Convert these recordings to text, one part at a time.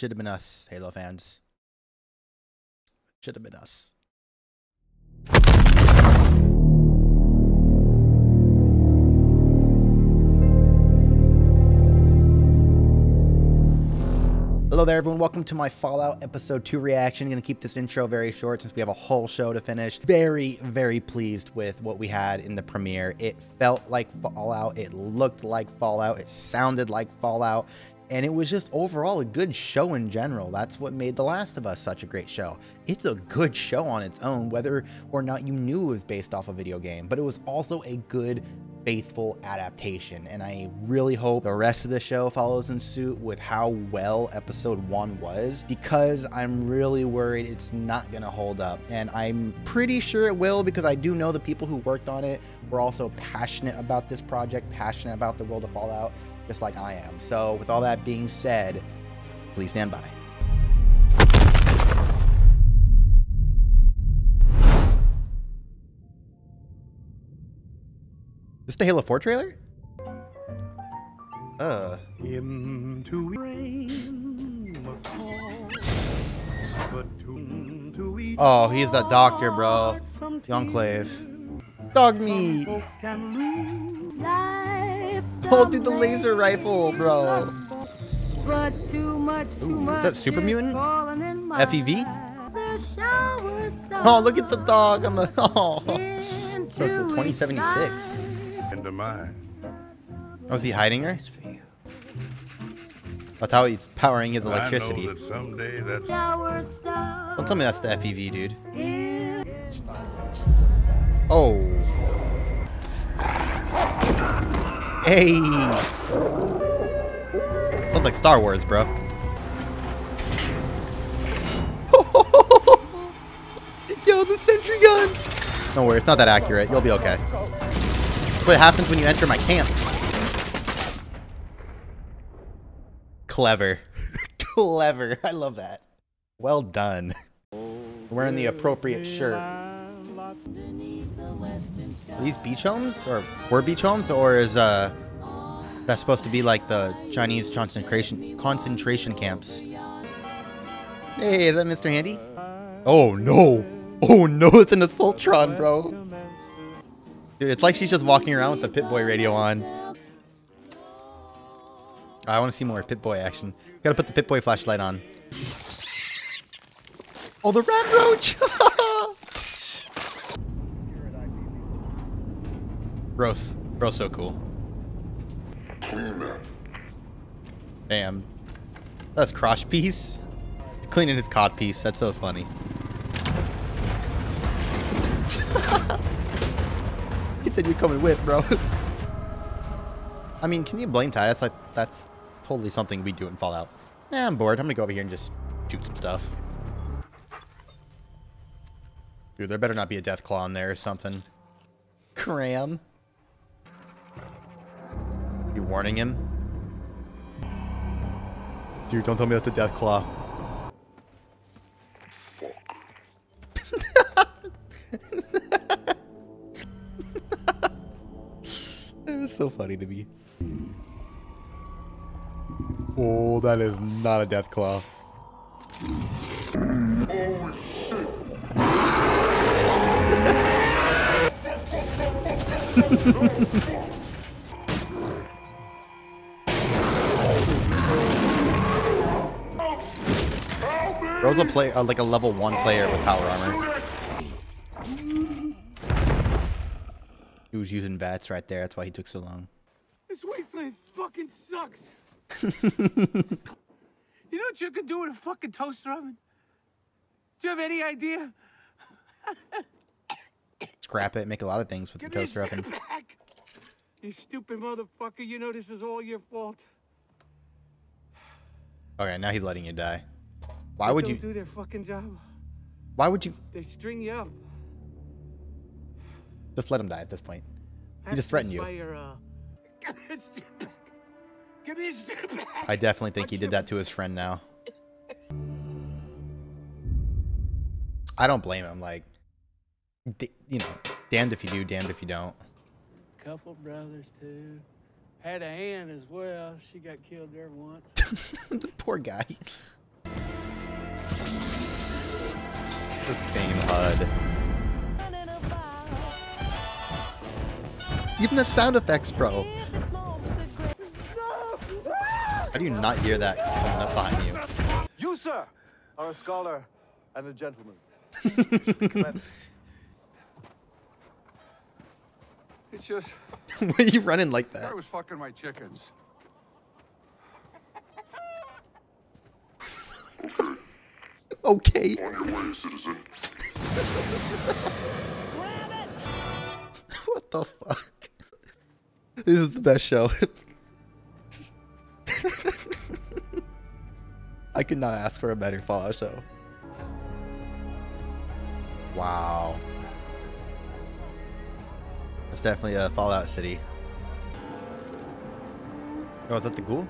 Should have been us, Halo fans. Should have been us. Hello there, everyone. Welcome to my Fallout Episode 2 reaction. I'm going to keep this intro very short since we have a whole show to finish. Very, very pleased with what we had in the premiere. It felt like Fallout. It looked like Fallout. It sounded like Fallout. And it was just overall a good show in general. That's what made The Last of Us such a great show. It's a good show on its own, whether or not you knew it was based off a video game, but it was also a good faithful adaptation. And I really hope the rest of the show follows in suit with how well episode one was, because I'm really worried it's not going to hold up. And I'm pretty sure it will, because I do know the people who worked on it were also passionate about this project, passionate about the world of Fallout, just like I am. So, with all that being said, please stand by. This the Halo 4 trailer? Uh. Oh, he's the doctor, bro. The Enclave. Dog meat. Oh, dude, the laser rifle, bro. Ooh, is that Super Mutant? FEV? Oh, look at the dog on the. Oh, so cool. 2076. Into mine. Oh, is he hiding her? That's how he's powering his electricity. That Don't tell me that's the FEV, dude. Oh. Hey. Sounds like Star Wars, bro. Yo, the sentry guns. Don't worry, it's not that accurate. You'll be okay. That's what happens when you enter my camp. Clever. Clever. I love that. Well done. Wearing the appropriate shirt. These beach homes? Or were beach homes? Or is uh that supposed to be like the Chinese concentration concentration camps? Hey, is that Mr. Handy? Oh no. Oh no, it's an Assaultron, bro. Dude, it's like she's just walking around with the Pip-Boy radio on. I want to see more Pip-Boy action. Gotta put the Pip-Boy flashlight on. Oh, the rad roach! Gross. Bro's so cool. Damn. That's cross piece. Cleaning his cod piece. That's so funny. he said you're coming with, bro. I mean, can you blame Titus? Like, that's totally something we do in Fallout. Eh, I'm bored. I'm gonna go over here and just shoot some stuff. Dude, there better not be a Deathclaw in there or something. Cram. You warning him? Dude, don't tell me that's a Deathclaw. it was so funny to me. Oh, that is not a Deathclaw. Bro's a play, uh, like a level one player with power armor. He was using VATS right there. That's why he took so long. This wasteland fucking sucks. you know what you could do with a fucking toaster oven? Do you have any idea? Scrap it. Make a lot of things with Give the toaster oven. Back. You stupid motherfucker. You know this is all your fault. Okay, now he's letting you die. Why they would don't you do their fucking job? Why would you They string you up. just let him die at this point? He just threatened you. Your, uh... Give me a step back. Give me a step back. I definitely think he did that to his friend now. I don't blame him. Like, you know, damned if you do, damned if you don't. Couple brothers too. Had a aunt as well. She got killed there once. this poor guy. The same HUD. Even the sound effects, bro. How do you not hear that coming up behind you? You, sir, are a scholar and a gentleman. It's just, Why are you running like that? I was fucking my chickens. Okay. On your way, citizen. What the fuck? This is the best show. I could not ask for a better Fallout show. Wow. It's definitely a Fallout City. Oh, is that the ghoul?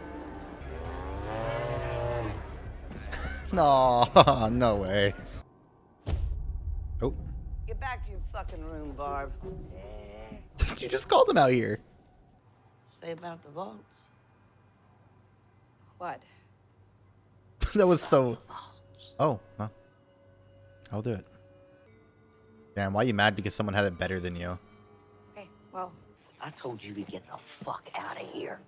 No, no way. Oh, Get back to your fucking room, Barb. you just called him out here. Say about the vaults. What? that was so. Oh, huh. I'll do it. Damn, why are you mad because someone had it better than you? Okay, well, I told you to get the fuck out of here.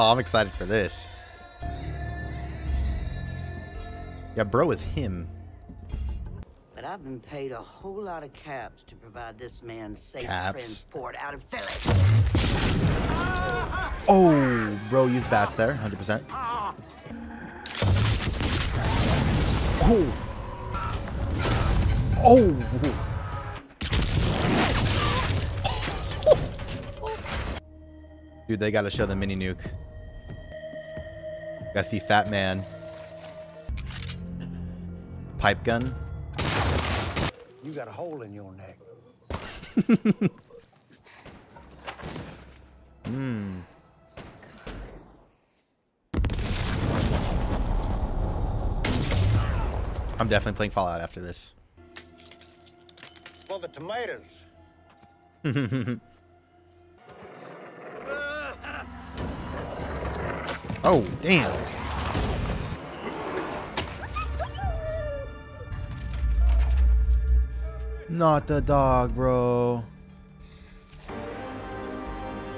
Oh, I'm excited for this. Yeah, bro is him. But I've been paid a whole lot of caps to provide this man safe Caps? transport out of Philly. Oh, bro, use VATS there, 100%. Oh. Oh. Dude, they gotta show the mini nuke. Gotta see Fat Man. Pipe gun. You got a hole in your neck. Hmm. I'm definitely playing Fallout after this. For the tomatoes. Oh, damn. Not the dog, bro.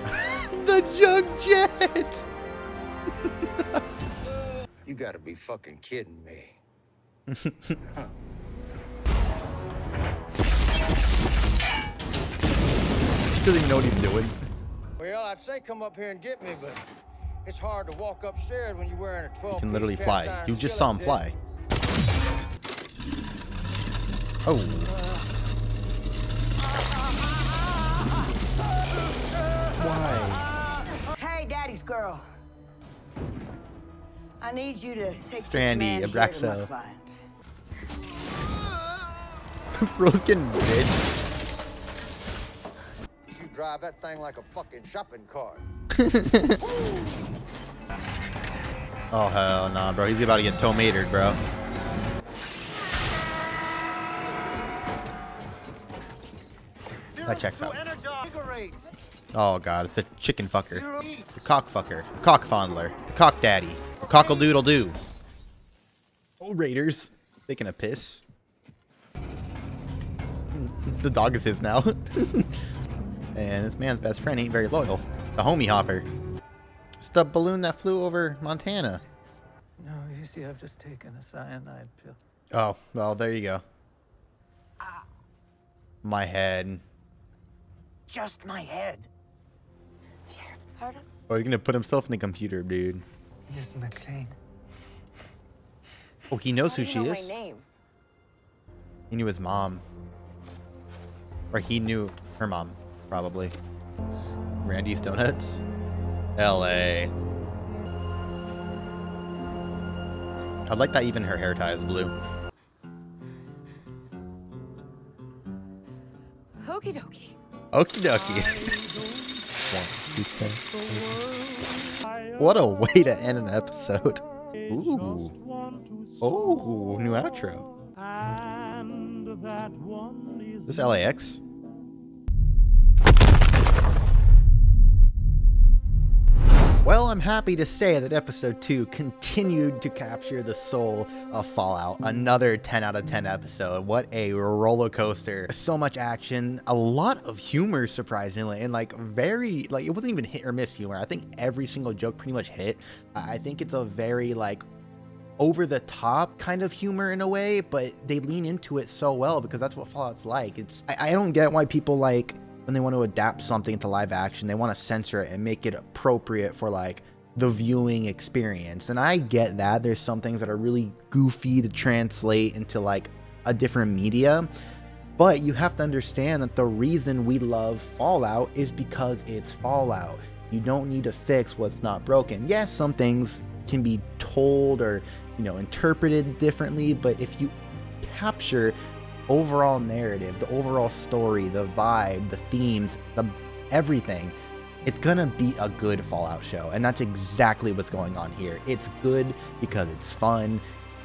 the jug jet. You gotta be fucking kidding me. Doesn't even know what he's doing. Well, I'd say come up here and get me, but it's hard to walk upstairs when you're wearing a 12 He can literally fly. You just saw him fly. Oh. Why? Hey, Daddy's girl. I need you to take Strandy, this man here to my Abraxo. client. Bro's getting bitched. You drive that thing like a fucking shopping cart. Oh hell nah, bro. He's about to get tomatoed, bro. That checks out. Oh god, it's the chicken fucker. The cock fucker. The cock fondler. The cock daddy. The Cockle doodle doo. Oh Raiders. Taking a piss. the dog is his now. and this man's best friend ain't very loyal. The homie hopper. It's the balloon that flew over Montana. No, you see, I've just taken a cyanide pill. Oh, well, there you go. My head. Just my head. pardon? Oh, he's gonna put himself in the computer, dude. Miss MacLean. Oh, he knows How who do you she know is. my name? He knew his mom. Or he knew her mom, probably. Randy's Donuts. L.A. I like that even her hair tie is blue. Okie dokie. Okie dokie. One, two, seven. What a way to end an episode. Ooh. Oh, new outro. This LAX? I'm happy to say that episode 2 continued to capture the soul of Fallout. Another 10 out of 10 episode. What a roller coaster. So much action, a lot of humor, surprisingly, and like very, like, it wasn't even hit or miss humor. I think every single joke pretty much hit. I think it's a very, like, over the top kind of humor in a way, but they lean into it so well because that's what Fallout's like. It's I, I don't get why people like when they want to adapt something to live action, they want to censor it and make it appropriate for like the viewing experience. And I get that there's some things that are really goofy to translate into like a different media. But you have to understand that the reason we love Fallout is because it's Fallout. You don't need to fix what's not broken. Yes, some things can be told or you know interpreted differently but if you capture overall narrative the overall story the vibe the themes the everything it's gonna be a good fallout show and that's exactly what's going on here it's good because it's fun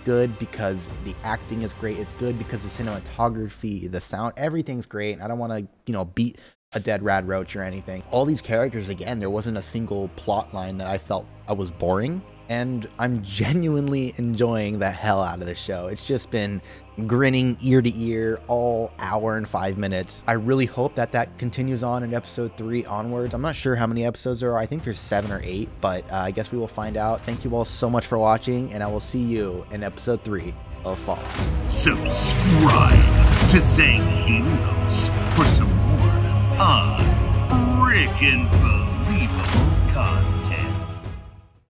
good because the acting is great it's good because the cinematography the sound everything's great i don't want to you know beat a dead rad roach or anything all these characters again there wasn't a single plot line that i felt i was boring and I'm genuinely enjoying the hell out of this show. It's just been grinning ear to ear all hour and five minutes. I really hope that that continues on in episode three onwards. I'm not sure how many episodes there are. I think there's seven or eight, but uh, I guess we will find out. Thank you all so much for watching, and I will see you in episode three of Fall. Subscribe to Zang Helios for some more unfreaking believable